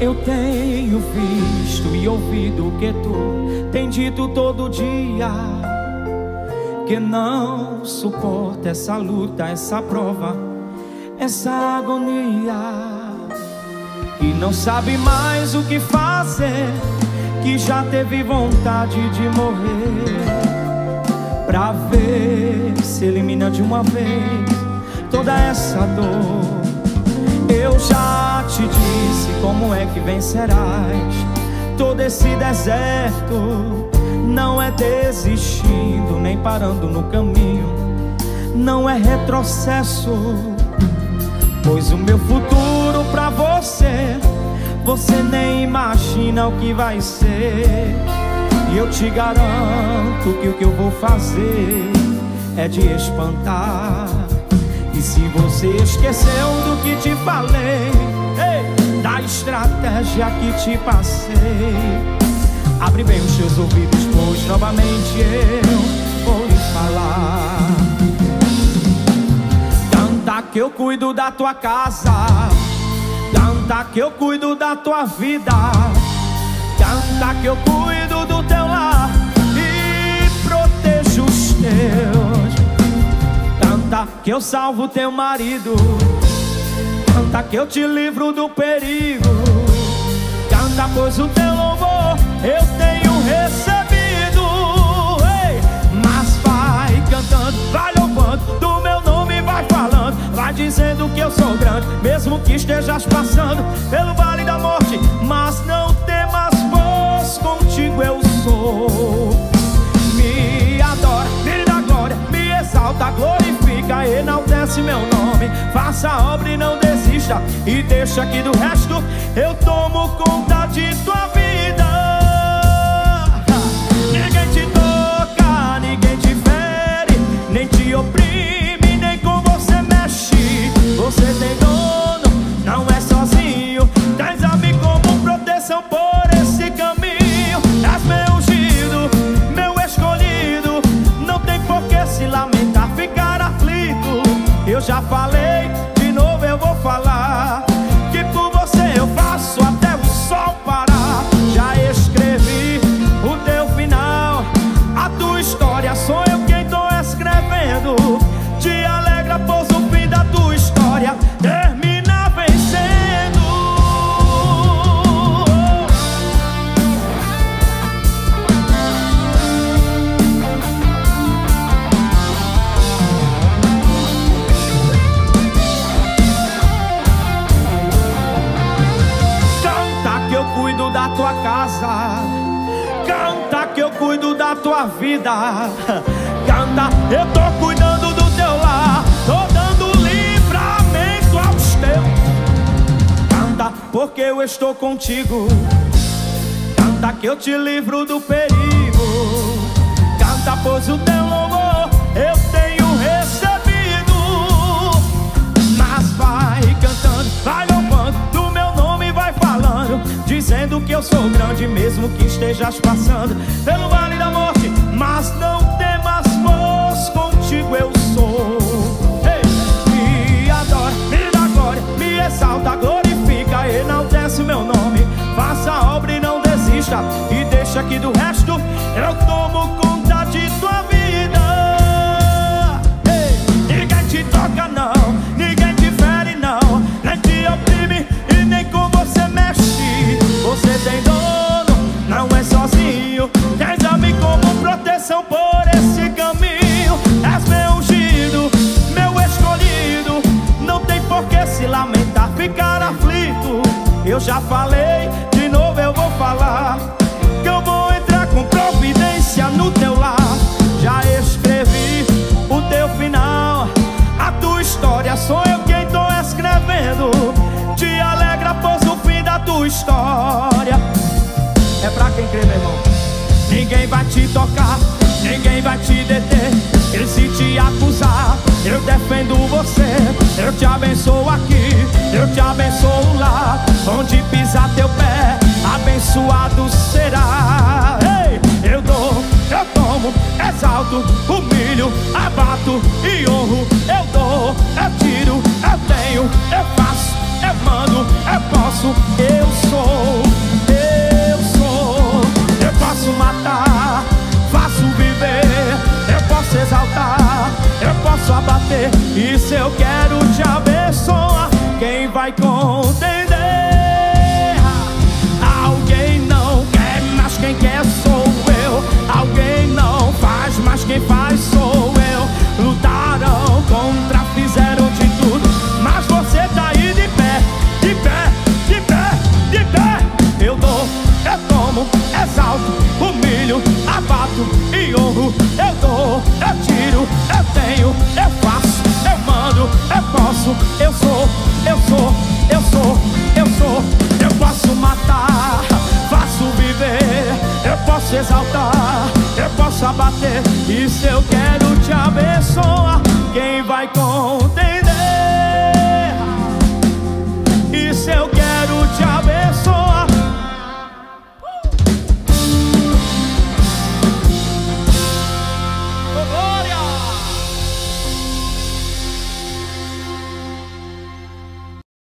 Eu tenho visto e ouvido o que tu tem dito todo dia. Que não suporta essa luta, essa prova, essa agonia. Que não sabe mais o que fazer, que já teve vontade de morrer. Pra ver se elimina de uma vez toda essa dor. Eu já como é que vencerás todo esse deserto. Não é desistindo, nem parando no caminho, não é retrocesso. Pois o meu futuro pra você, você nem imagina o que vai ser. E eu te garanto que o que eu vou fazer é de espantar. E se você esqueceu do que te falei, da estratégia que te passei, abre bem os seus ouvidos, pois novamente eu vou lhe falar. Canta que eu cuido da tua casa, canta que eu cuido da tua vida, canta que eu cuido do teu lar e protejo os teus. Canta que eu salvo teu marido. Canta que eu te livro do perigo. Canta, pois o teu louvor eu tenho recebido. Ei, mas vai cantando, vai louvando, do meu nome vai falando. Vai dizendo que eu sou grande, mesmo que estejas passando pelo vale da morte. Mas não temas, pois contigo eu sou. Me adora, me dá glória, me exalta, glorifica glorifica, enaltece meu nome. Faça a obra e não desista. E deixa que do resto eu tomo conta de tua vida. Eu já falei, casa. Canta que eu cuido da tua vida. Canta, eu tô cuidando do teu lar. Tô dando livramento aos teus. Canta, porque eu estou contigo. Canta que eu te livro do perigo. Canta, pois o teu mesmo que estejas passando pelo vale da morte. Mas não temas, pois contigo eu sou. Ei, me adora, me dá glória, me exalta, glorifica, enaltece meu nome. Faça a obra e não desista, e deixa que do resto eu tomo conta Eu já falei, de novo eu vou falar. Que eu vou entrar com providência no teu lar. Já escrevi o teu final. A tua história sou eu quem tô escrevendo. Te alegra, pois o fim da tua história é pra quem crê, meu irmão. Ninguém vai te tocar, ninguém vai te deter. E se te acusar, eu defendo você. Eu te abençoo aqui, eu te abençoo lá. Onde pisar teu pé, abençoado será. Ei, eu dou, eu tomo, exalto, I go. Se exaltar, eu posso abater. E se eu quero te abençoar, quem vai contender? E se eu quero